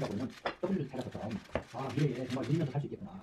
나오다 보면 W 잘라서 좀, 아, 미래에 정말 밀면서 살 수 있겠구나.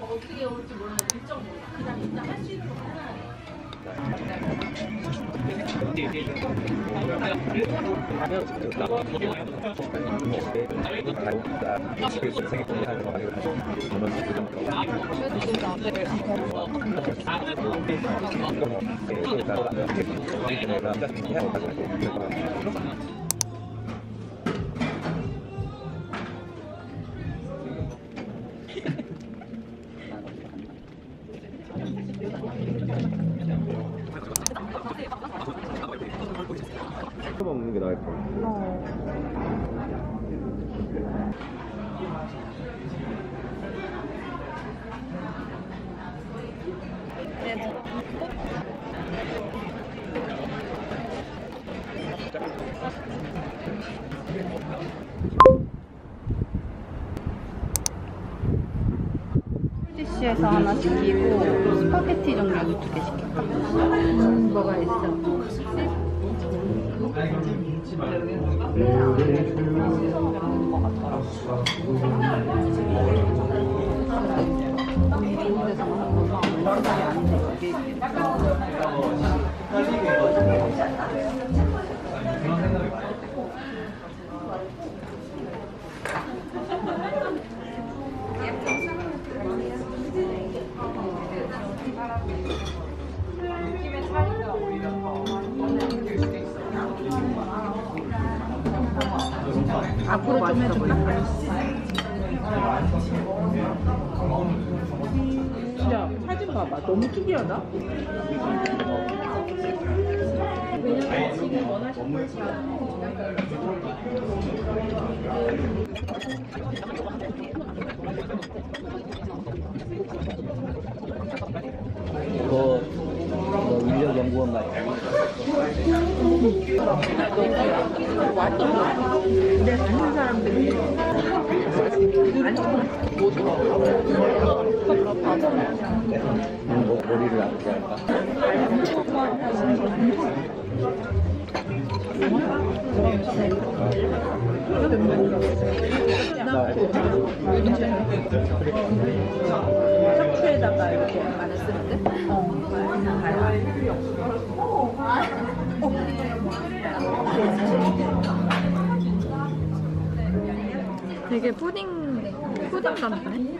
어, 어떻게 올지 몰라 일정 몰라 그냥 일단 할 수 있는 거 하나 낚시에서 하나 시키고 스파게티 종류 두개 시켰다. 음, 뭐가 있어? 음. 진짜 사진 봐봐. 너무 특이하다. 왜냐면 지금 원하시는 인력 연구원 말이야. 뭐 머리를 아프게 할까? 척추에다가 이렇게 안에 쓰는데? 어, 되게 푸딩 푸딩 같네.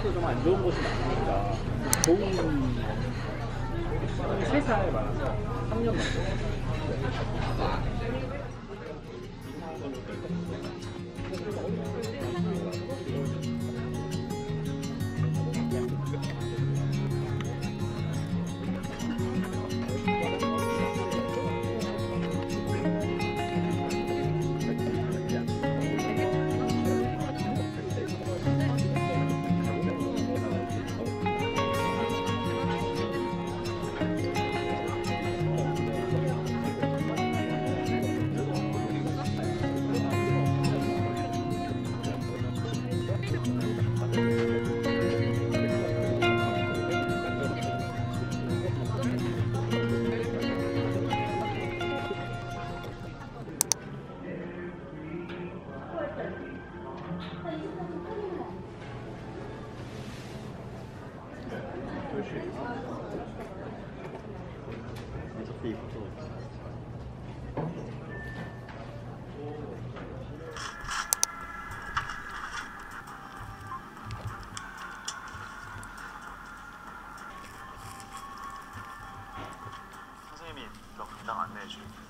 퀄리티도 좀안 좋은 곳이 많으니까 좋은 회사에 많아서 3년 넘게 너감